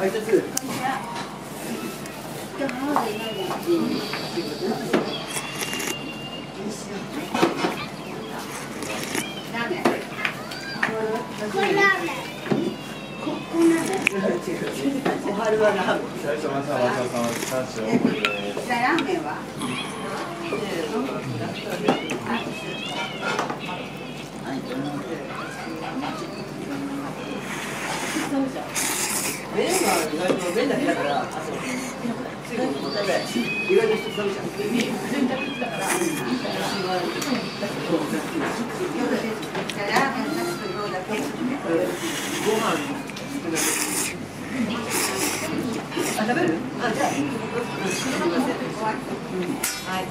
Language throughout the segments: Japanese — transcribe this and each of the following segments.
挨拶。これラーメン。ここラーメン。おはるはラーメン。最初まさわささん三種大盛りです。じゃラーメンは。麺は意外と麺だけだから、あと、水分も食べ、意外と人食べちゃう。じゃあラーメンなしと量だけ。ご飯少なくあ、食べるあ、じゃあ、すみません。はい。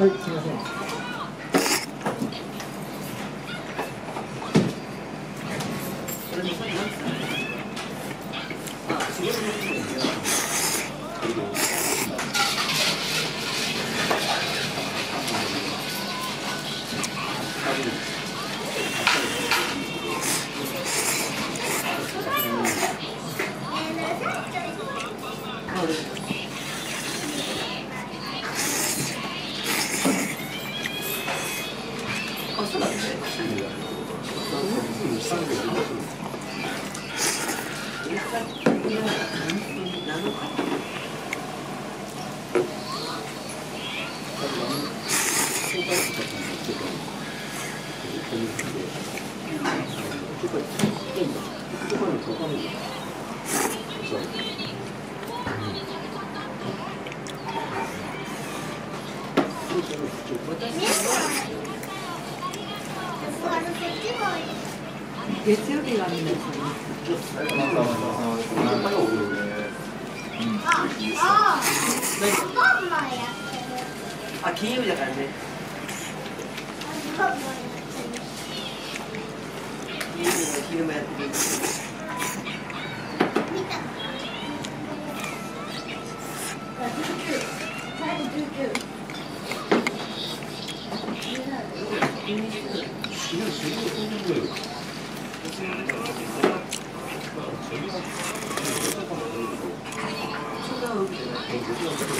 はい、すいません。あ、そうなんですね。月曜日がみんな最初まさわささん三種大盛りです。あ、パンマンやってる。あ、金曜日だからね。 지금 저기서 쏘는 거예요. 저기서 쏘는 거예요.